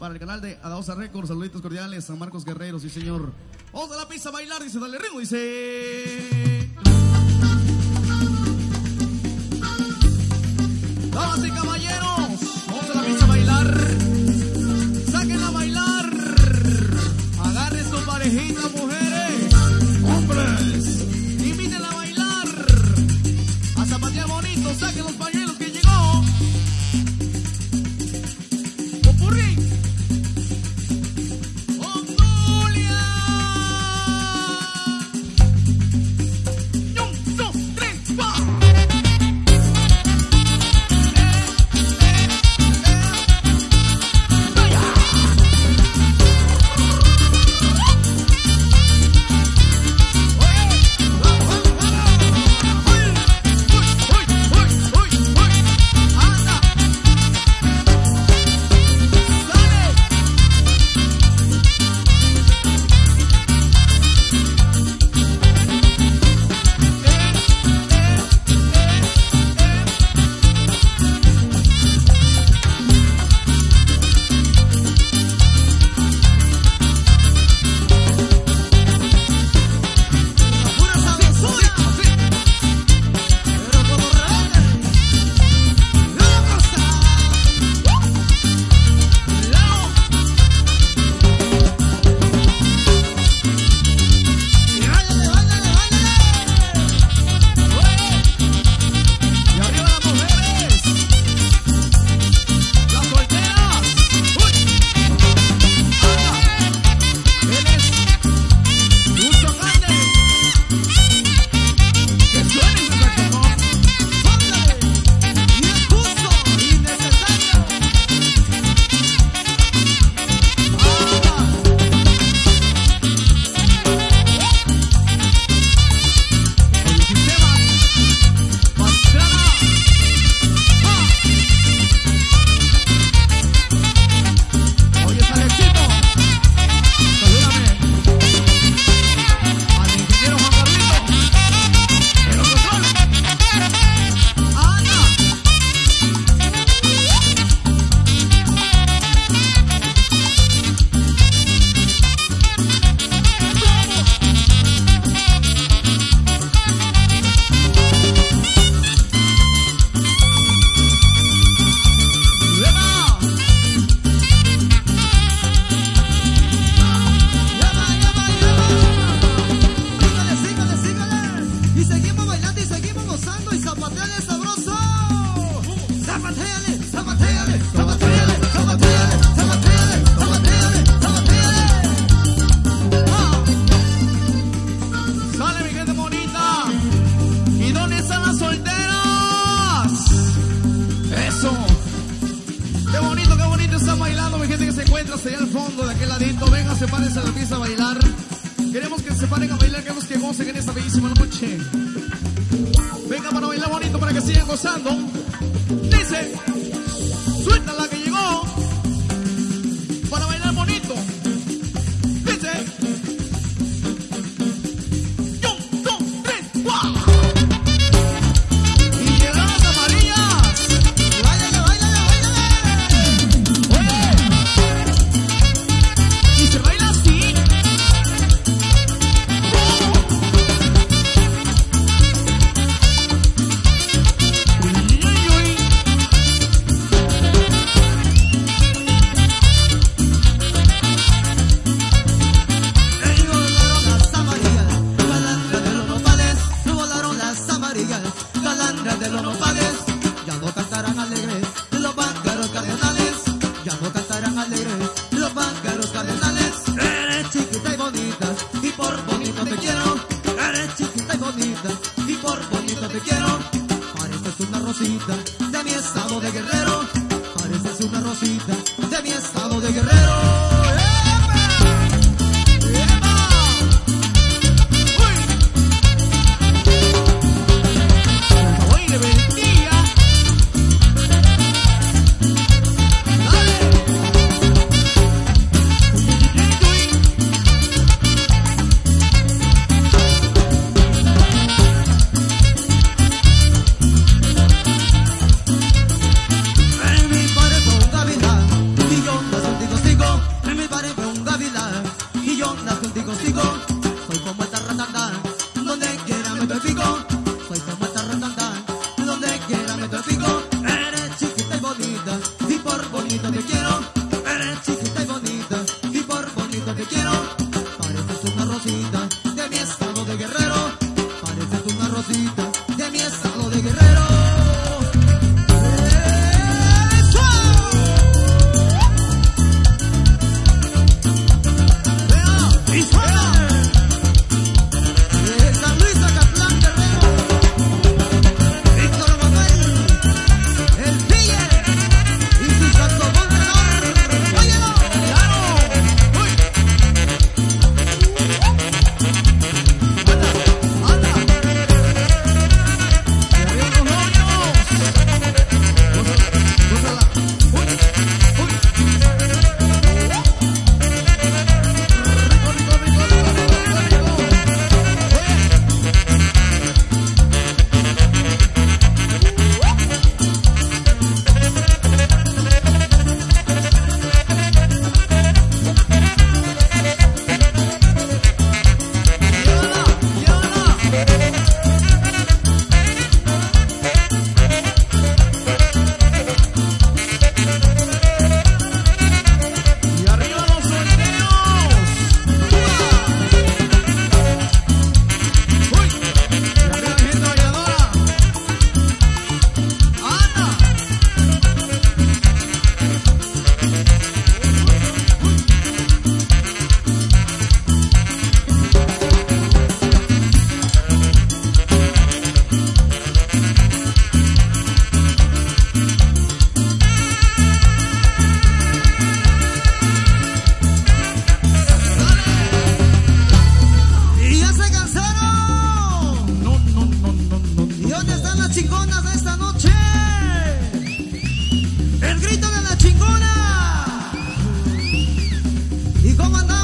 para el canal de Adaosa Records. Saluditos cordiales a Marcos Guerrero, sí señor. Vamos a la pista a bailar, dice, dale ritmo, dice. Damas y caballeros, vamos a la pista a bailar. Sáquenla a bailar. Agarren su parejita, mujeres. Zapateale sabroso. Zapateale, zapateale, zapateale, zapateale, zapateale, zapateale, zapateale. ¡Ah! Sale mi gente bonita. ¿Y dónde están las solteras? Eso. Qué bonito, qué bonito está bailando mi gente que se encuentra allá al fondo de aquel ladito. Venga, sepárense a la pista a bailar. Queremos que se paren a bailar, queremos que gocen en esta bellísima noche. Para bailar bonito para que sigan gozando. Dice, suelta la que bonita y por bonita te quiero. Pareces una rosita de mi estado de guerrero. Pareces una rosita. bonito, te quiero. Como andamos?